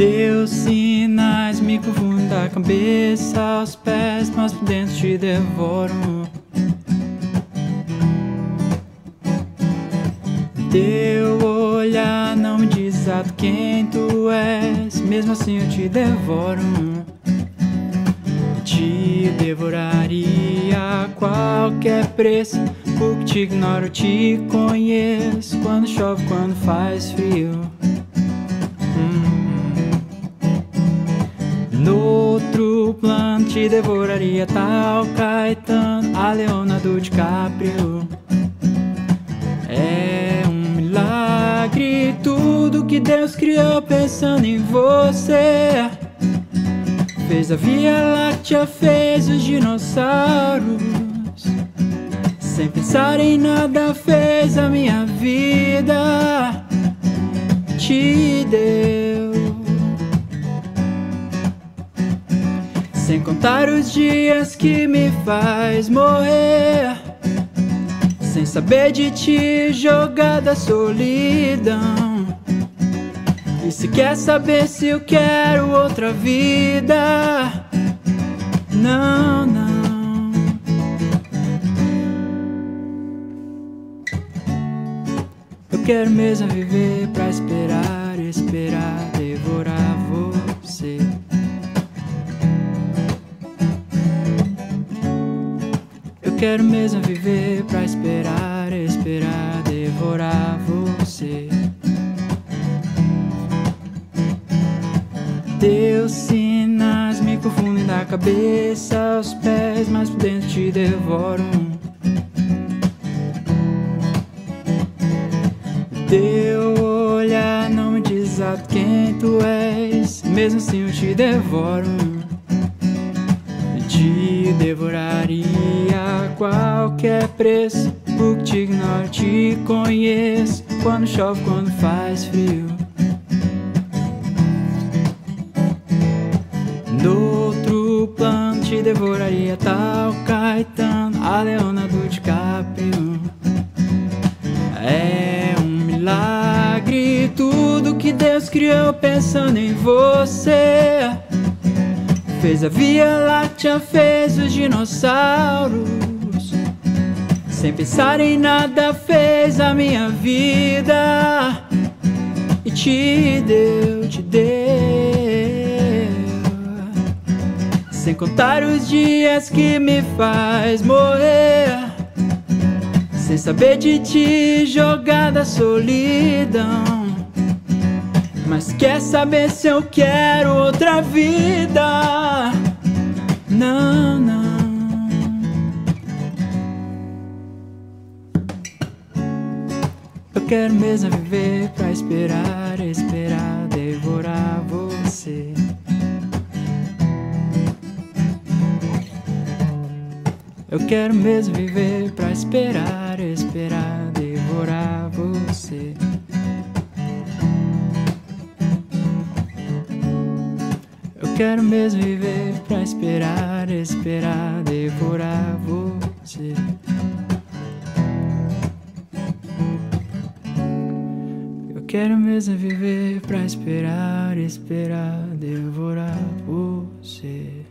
Teus sinais me confundem da cabeça aos pés, mas por dentro te devoro. Teu olhar não me diz exato quem tu és, mesmo assim eu te devoro. Te devoraria a qualquer preço, porque te ignoro, te conheço. Quando chove, quando faz frio. Te devoraria tal Caetano, a Leonardo DiCaprio. É um milagre tudo que Deus criou pensando em você. Fez a Via Láctea, fez os dinossauros. Sem pensar em nada, fez a minha vida. Te deu. Sem contar os dias que me faz morrer. Sem saber de ti, jogada solidão. E se quer saber se eu quero outra vida, não, não. Eu quero mesmo viver pra esperar, esperar, devorar você. Quero mesmo viver pra esperar, esperar, devorar você. Teus sinais me confundem da cabeça aos pés, mas por dentro te devoro. Teu olhar não me diz exato quem tu és, mesmo assim eu te devoro. Te devoraria qualquer preço, porque te ignoro, te conheço. Quando chove, quando faz frio. No outro plano te devoraria tal Caetano, a Leonardo DiCaprio. É um milagre tudo que Deus criou pensando em você. Fez a Via Láctea, fez os dinossauros. Sem pensar em nada, fez a minha vida. E te deu, te deu. Sem contar os dias que me faz morrer. Sem saber de ti, jogada solidão. Mas quer saber se eu quero outra vida? Quero mesmo viver pra esperar, esperar, devorar você. Eu quero mesmo viver pra esperar, esperar, devorar você. Eu quero mesmo viver pra esperar, esperar, devorar mesmo viver pra esperar, esperar, devorar você.